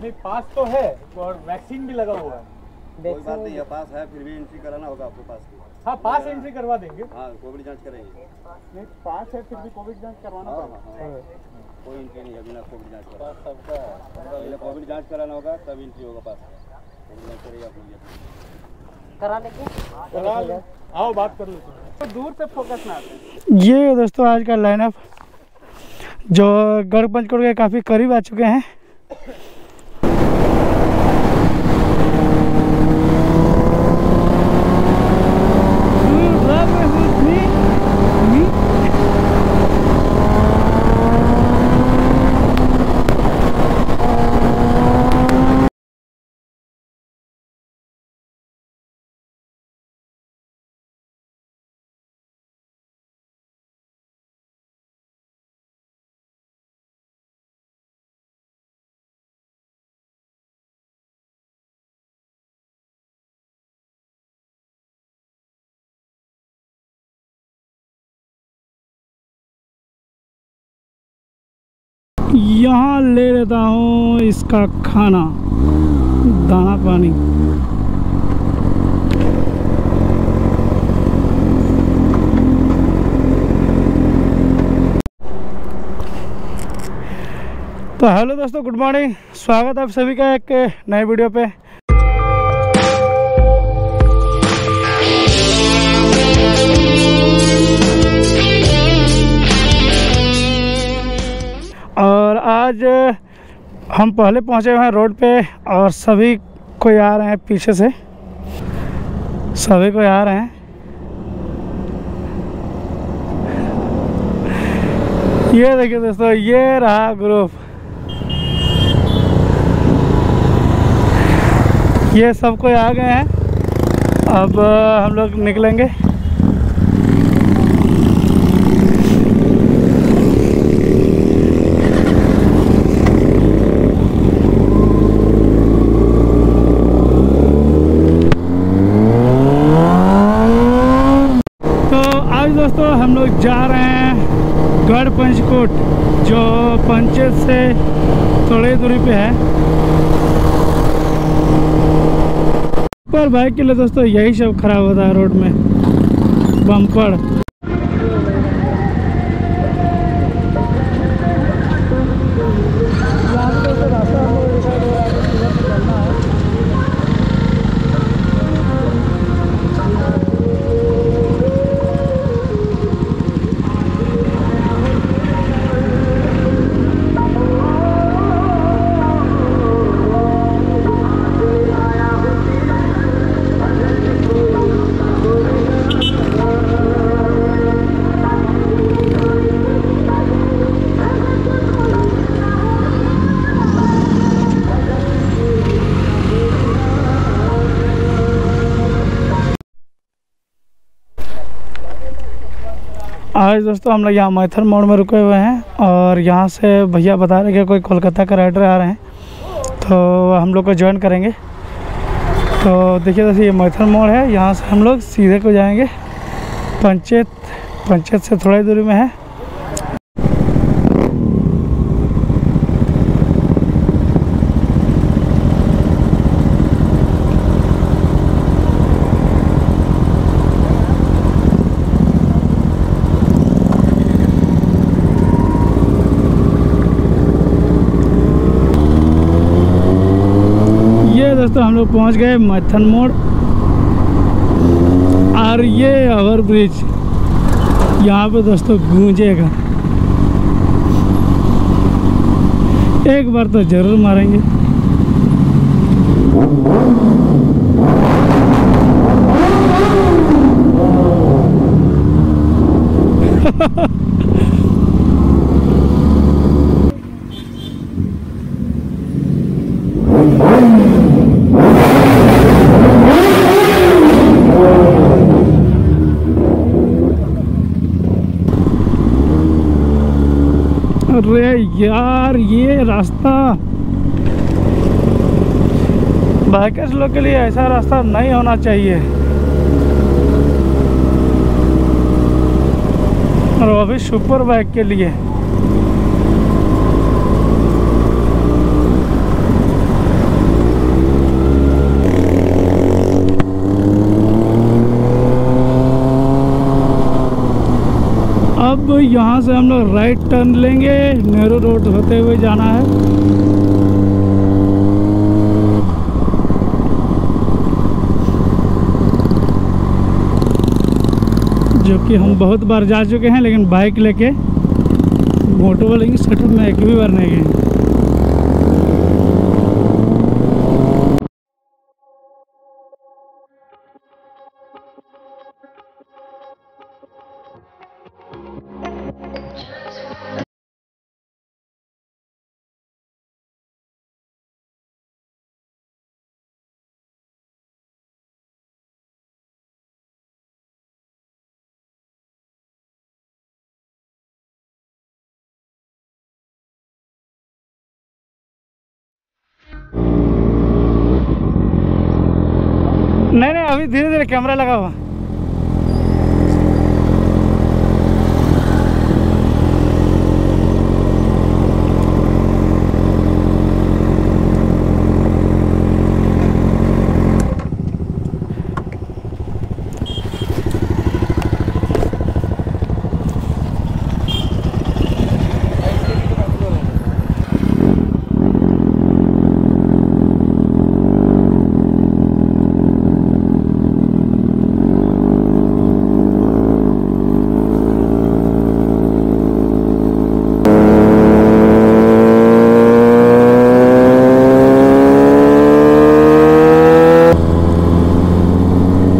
नहीं पास तो है और वैक्सीन भी लगा हुआ है। कोई बात नहीं है पास है फिर भी एंट्री कराना होगा आपको पास की। हाँ पास एंट्री करवा देंगे। हाँ कोविड जाँच करेंगे। नहीं पास है फिर भी कोविड जाँच करवाना हाँ हाँ हाँ। कोई एंट्री नहीं है बिना कोविड जाँच पहले कोविड जाँच कराना होगा तब एंट्री होगा पास। कोविड जाँच करेगा अपने करा लेंगे करा ले। आओ बात कर लेते तो दूर से फोकस हैं ये दोस्तों आज का लाइनअप जो गढ़ पंचकोट के काफ़ी करीब आ चुके हैं। यहाँ ले लेता हूँ इसका खाना। दाना पानी। तो हेलो दोस्तों, गुड मॉर्निंग। स्वागत है आप सभी का एक नए वीडियो पे। आज हम पहले पहुँचे हुए हैं रोड पे और सभी कोई आ रहे हैं पीछे से। सभी कोई आ रहे हैं। ये देखिए दोस्तों, ये रहा ग्रुप। ये सब कोई आ गए हैं। अब हम लोग निकलेंगे तो आज दोस्तों हम लोग जा रहे हैं गढ़ पंचकोट जो पंचेत से थोड़ी दूरी पे है। पर बाइक के लिए दोस्तों यही सब खराब होता है रोड में। बम्पर। आज दोस्तों, हम लोग यहाँ मैथर मोड़ में रुके हुए हैं और यहाँ से भैया बता रहे कि कोई कोलकाता का राइडर आ रहे हैं। तो हम लोग को ज्वाइन करेंगे। तो देखिए दोस्तों, ये मैथर मोड़ है। यहाँ से हम लोग सीधे को जाएँगे। पंचायत पंचायत से थोड़ी दूरी में है ये दोस्तों हम लोग पहुँच गए मथन मोड़। और ये ओवर ब्रिज, यहाँ पे दोस्तों गूंजेगा। एक बार तो ज़रूर मारेंगे। अरे यार, ये रास्ता। बाइकर्स लोग के लिए ऐसा रास्ता नहीं होना चाहिए। और वो भी सुपर बाइक के लिए। यहाँ से हम लोग राइट टर्न लेंगे। नेहरू रोड होते हुए जाना है। जो कि हम बहुत बार जा चुके हैं, लेकिन बाइक लेके मोटो वाले सेटअप में एक भी बार नहीं गए। नहीं नहीं अभी धीरे धीरे कैमरा लगा हुआ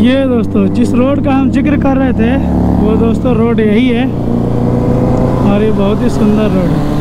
ये दोस्तों, जिस रोड का हम ज़िक्र कर रहे थे, वो दोस्तों रोड यही है और ये बहुत ही सुंदर रोड है।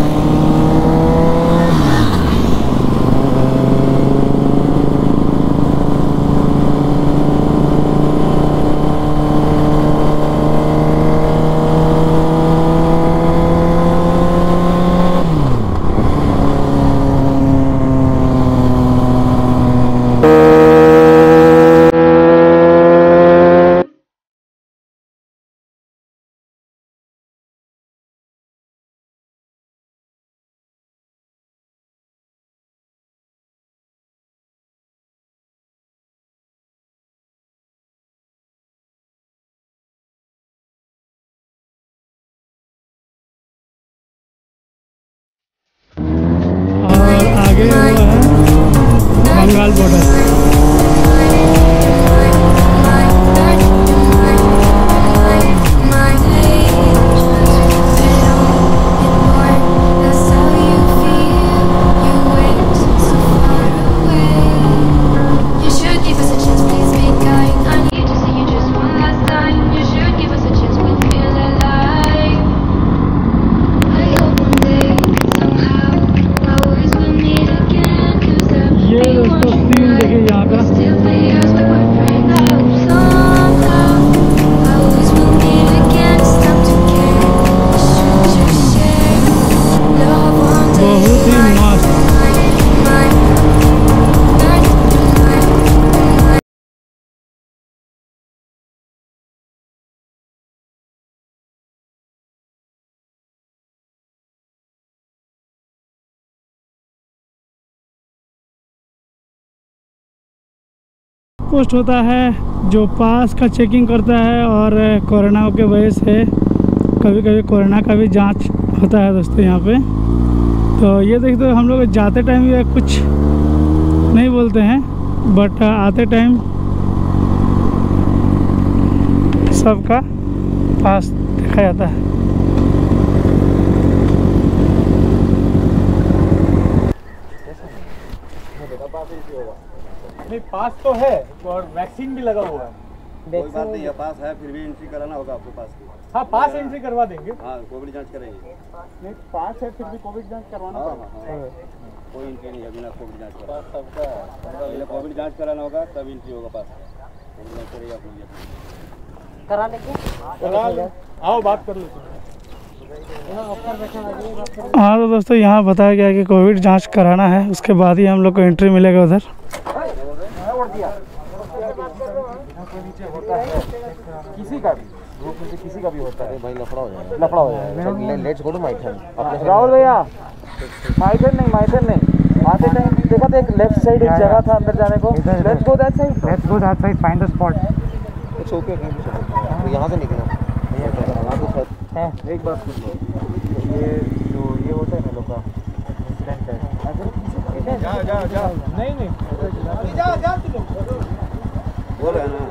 पोस्ट होता है, जो पास का चेकिंग करता है और कोरोना के वजह से कभी कभी कोरोना का भी जाँच होता है दोस्तों यहाँ पे। तो ये देखते हो हम लोग जाते टाइम ये कुछ नहीं बोलते हैं बट आते टाइम सबका पास देखा जाता है नहीं पास तो है और वैक्सीन भी लगा हुआ है। कोई बात नहीं है पास है फिर भी एंट्री कराना होगा आपको पास हाँ पास एंट्री करवा देंगे। हाँ कोविड जाँच करेंगे नहीं पास है फिर भी कोविड जाँच करवाना हाँ, पड़ेगा। हाँ, हाँ। कोई एंट्री नहीं है बिना कोविड जाँच करा पहले कोविड जाँच कराना होगा तब एंट्री होगा पास। कोविड जाँच। करिए आप करा लो। आओ बात कर लेते हाँ। तो दोस्तों यहाँ बताया गया कि कोविड जाँच कराना है उसके बाद ही हम लोग को एंट्री मिलेगा उधर। किसी का भी। ग्रुप में से किसी का भी होता है। भाई लफड़ा हो जाएगा। लफड़ा हो जाएगा। Let's go to Maithon. Rahul भैया माइथन नहीं माइथन नहीं। आते टाइम देखा था एक लेफ़्ट साइड एक जगह था अंदर जाने को। Let's go that side let's go that side find the spot it's okay कहीं भी चलो तो यहाँ से निकलना हैं? एक बात सुन लो। ये जो ये होता है ना लोग का इंसिडेंट है। जा जा जा नहीं नहीं जा जा लोग बोल रहे ना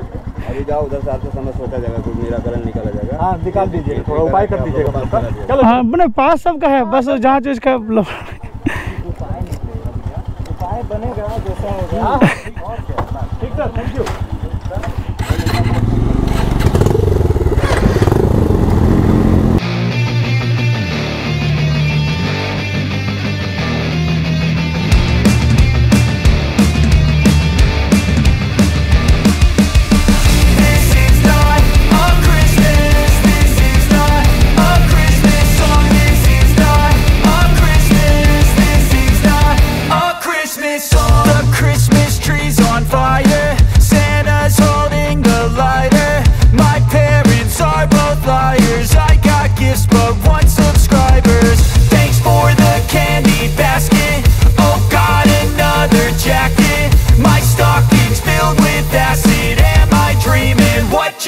अभी जाओ उधर से आपसे समझ सोचा जाएगा कुछ निराकरण निकाला जाएगा हाँ निकाल दीजिए थोड़ा उपाय कर दीजिएगा। चलो हाँ अपने पास सबका है बस जहाँ चीज़ का लफ- उपाय बनेगा जैसा होगा ठीक sir thank you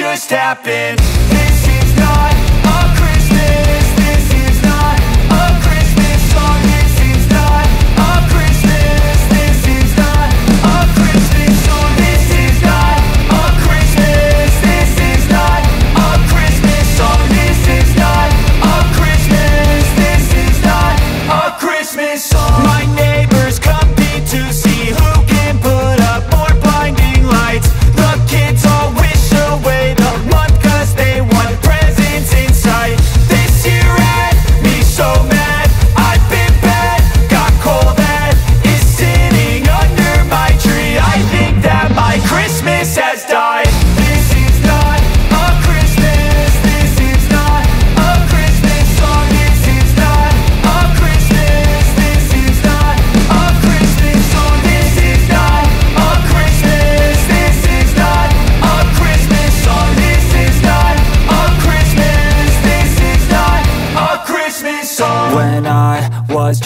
just happened?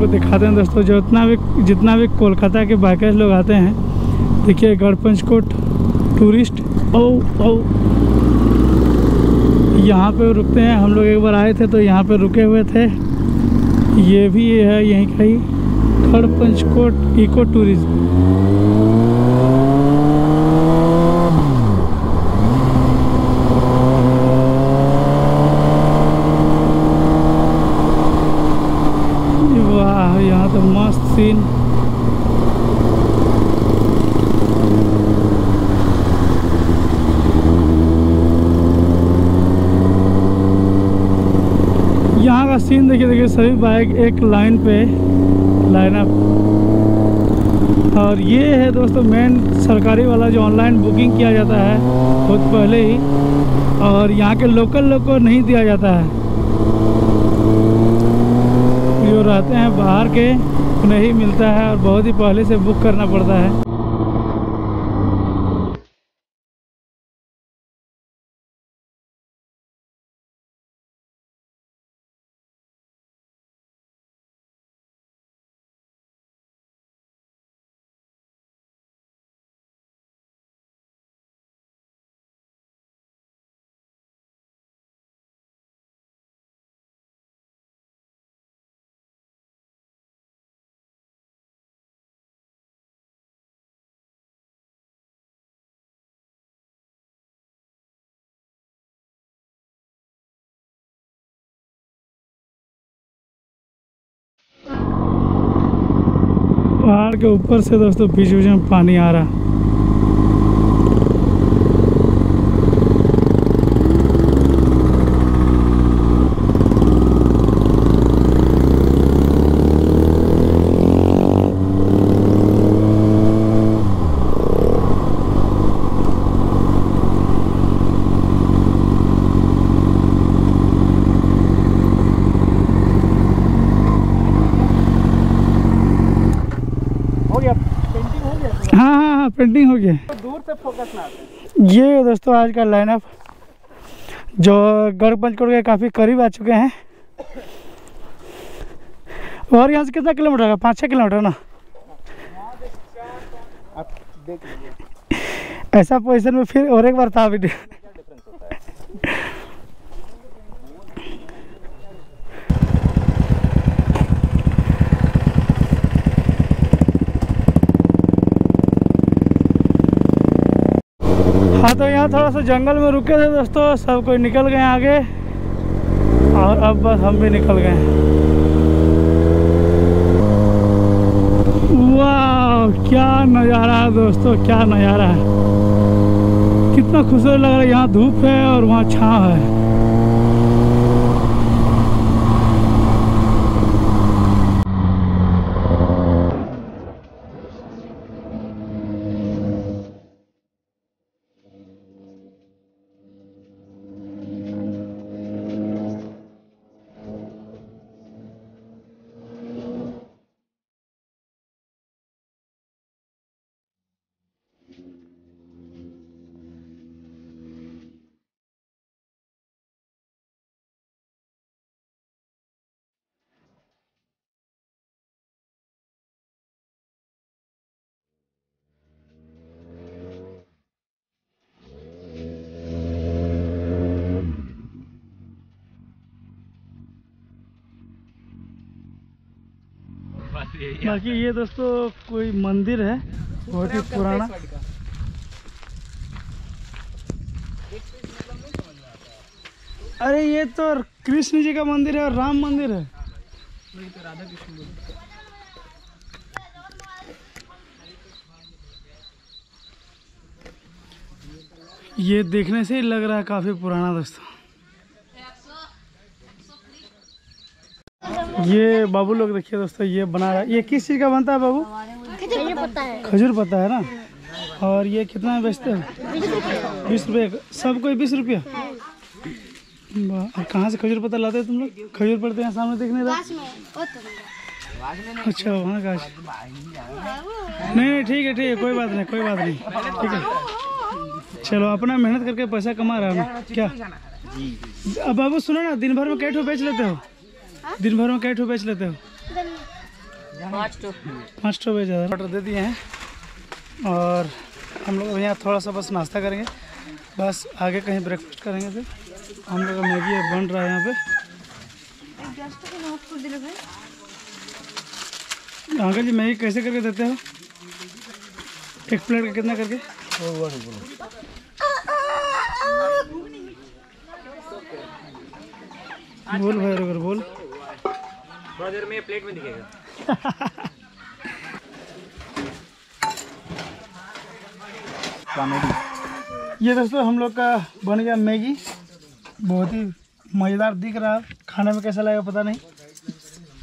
आपको दिखाते हैं दोस्तों जो उतना भी, जितना भी कोलकाता के बाइकर्स लोग आते हैं, देखिए गढ़पंचकोट टूरिस्ट ओ ओ यहाँ पे रुकते हैं, हम लोग एक बार आए थे तो यहाँ पे रुके हुए थे। ये भी है यहीं का ही, गढ़पंचकोट इको टूरिज़्म वाह यहाँ तो सीन यहाँ का सीन देखिए देखिए, सभी बाइक एक लाइन पे लाइन अप और ये है दोस्तों मेन सरकारी वाला जो ऑनलाइन बुकिंग किया जाता है बहुत पहले ही। और यहाँ के लोकल लोग को नहीं दिया जाता है। जो रहते हैं बाहर के उन्हें ही मिलता है और बहुत ही पहले से बुक करना पड़ता है। पहाड़ के ऊपर से दोस्तों बीच बीच में पानी आ रहा हाँ पेंटिंग हो गया। तो दूर से फोकस ना ये दोस्तों आज का लाइनअप जो गढ़ पंचकोट के काफ़ी करीब आ चुके हैं। और यहाँ से कितना किलोमीटर होगा? पाँच छः किलोमीटर ना? ऐसा पोजिशन में फिर और एक बार था वीडियो हाँ तो यहाँ थोड़ा सा जंगल में रुके थे दोस्तों, सब कोई निकल गए आगे। और अब बस हम भी निकल गए वाह, क्या नज़ारा है दोस्तों, क्या नज़ारा है। कितना खूबसूरत लग रहा है, यहाँ धूप है और वहाँ छाँव है। बाकी ये दोस्तों कोई मंदिर है बहुत ही पुराना। अरे ये तो कृष्ण जी का मंदिर है और राम मंदिर है। ये देखने से ही लग रहा है काफ़ी पुराना दोस्तों। ये बाबू लोग देखिए दोस्तों, ये बना रहा है। ये किस चीज़ का बनता है बाबू? खजूर है पता है ना? और ये कितना में बेचते हो? बीस रुपये। का। सब कोई बीस रुपया? और कहाँ से खजूर पत्ता लाते हो तुम लोग? खजूर पड़ते हैं सामने देखने तो अच्छा वहाँ का नहीं नहीं, ठीक है ठीक है, कोई बात नहीं, कोई बात नहीं। ठीक है। चलो, अपना मेहनत करके पैसा कमा रहा हूँ। क्या? अब बाबू सुनो ना, दिन भर में कै ठो बेच लेते हो। दिन भर में कै ठो बेच लेते हो? पाँच ठो। बेच जाता ऑर्डर दे दिए हैं। और हम लोग यहाँ थोड़ा सा बस नाश्ता करेंगे। बस आगे कहीं ब्रेकफास्ट करेंगे फिर। हम लोग का मैगी बन रहा है यहाँ पे। अंकल जी मैगी कैसे करके देते हो? एक प्लेट का कितना करके? बोल भाई अगर बोल। थोड़ा देर में प्लेट में दिखेगा। ये दोस्तों हम लोग का बन गया मैगी। बहुत ही मज़ेदार दिख रहा। है खाने में कैसा लगेगा पता नहीं।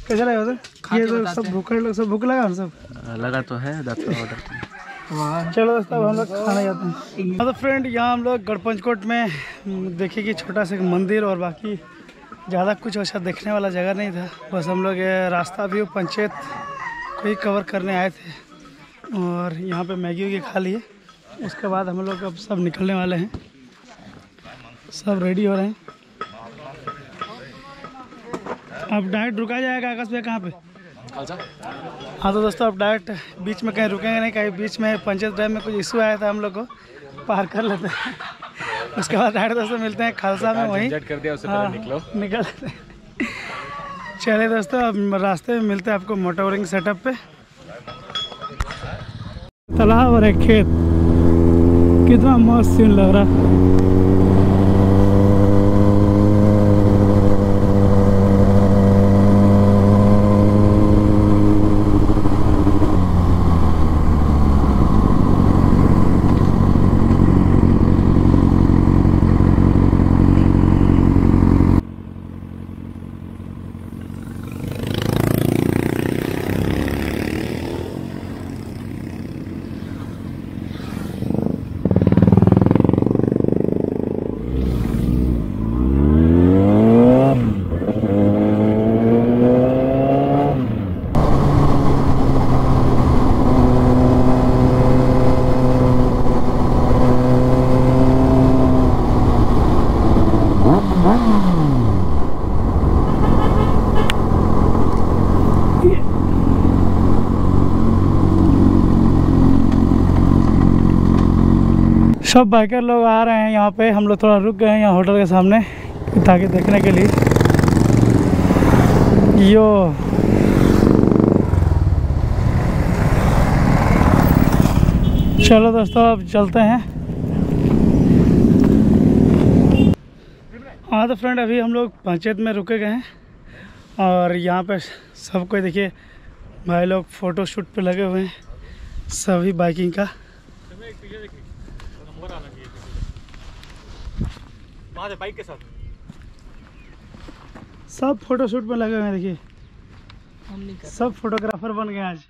कैसा लगेगा सर ये तो सब भूखे लोग सब भूख लगा हम सब। लगा तो है ऑर्डर चलो दोस्तों हम लोग खाना जाते हैं। तो फ्रेंड यहाँ हम लोग गढ़पंचकोट में हम्म, देखे कि छोटा सा एक मंदिर और बाकी ज़्यादा कुछ वैसा देखने वाला जगह नहीं था। बस हम लोग ये रास्ता भी पंचायत को ही कवर करने आए थे। और यहाँ पे मैगी वैगी खा लिए उसके बाद हम लोग अब सब निकलने वाले हैं। सब रेडी हो रहे हैं। अब डायरेक्ट रुका जाएगा आकाश भैया कहाँ पे? हाँ तो दोस्तों अब डायरेक्ट बीच में कहीं रुकेंगे नहीं कहीं बीच में पंचायत ड्राइव में कुछ इशू आया था हम लोग को। पार कर लेते हैं। उसके बाद डायरेक्ट दोस्तों मिलते हैं खालसा में वहीं। कर दिया उससे हाँ, निकल। चले दोस्तों अब रास्ते में मिलते हैं आपको मोटोरिंग सेटअप पे। तालाब और एक खेत। कितना मस्त सीन लग रहा। सब बाइकर लोग आ रहे हैं, यहाँ पे हम लोग थोड़ा रुक गए हैं यहाँ होटल के सामने, ताकि देखने के लिए। यो। चलो दोस्तों, अब चलते हैं। हाँ तो फ्रेंड, अभी हम लोग पंचायत में रुके गए हैं, और यहाँ पे सब कोई देखिए, भाई लोग फ़ोटो शूट पे लगे हुए हैं, सभी बाइकिंग का। वहाँ से बाइक के साथ। सब फोटोशूट पर में लगे हुए हैं देखिए। सब फोटोग्राफर बन गए आज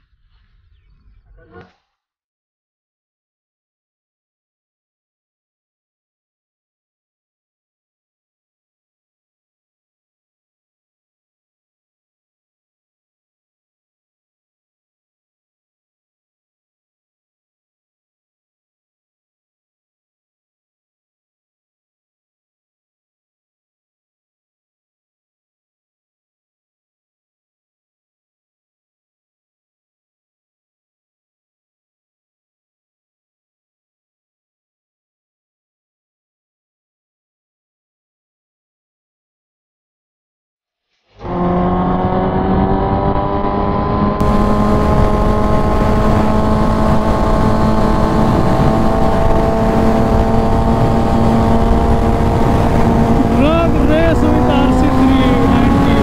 Drag race with RC390.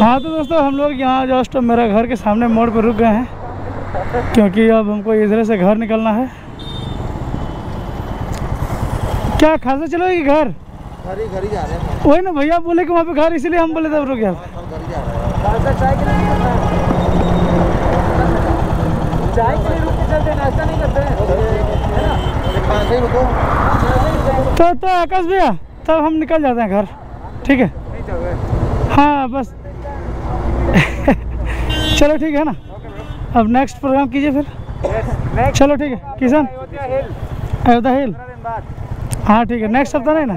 हाँ तो दोस्तों हम लोग यहाँ जस्ट मेरा घर के सामने मोड़ पर रुक गए हैं क्योंकि अब हमको इधर से घर निकलना है। क्या खासा चलोगे घर घर? ही घर ही जा रहे हैं। वही ना भैया बोले कि वहाँ पे घर इसलिए हम बोले तब रुक गया तो तो आकाश भैया तब हम निकल जाते हैं घर ठीक है? रहे हाँ बस चलो ठीक है ना? अब नेक्स्ट प्रोग्राम कीजिए फिर। चलो ठीक है। किशन? अयोध्या हिल हाँ ठीक है। नेक्स्ट हफ़्ता नहीं ना?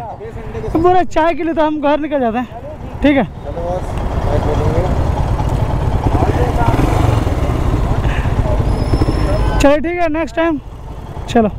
बोले चाय के लिए तो हम घर निकल जाते हैं। ठीक है? चलो ठीक है नेक्स्ट टाइम चलो।